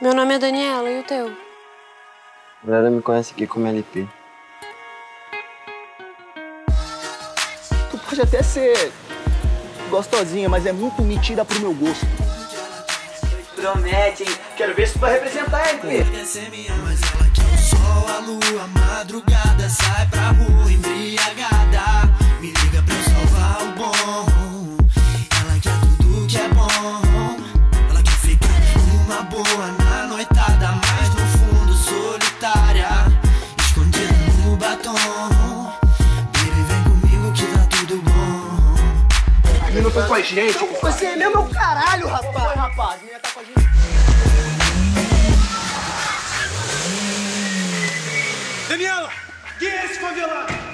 Meu nome é Daniela, e o teu? A galera me conhece aqui como LP. Tu pode até ser gostosinha, mas é muito metida pro meu gosto. Promete, hein? Quero ver se tu vai representar ele. Mas ela quer o sol, a lua, a madrugada Sai pra rua embriagada na noitada Mas no fundo solitária Escondida no batom Baby, vem comigo que tá tudo bom Menino foi com a gente. Você é mesmo o caralho, rapaz. Foi, rapaz. Menina tá com a gente. Daniela, quem é esse favelado?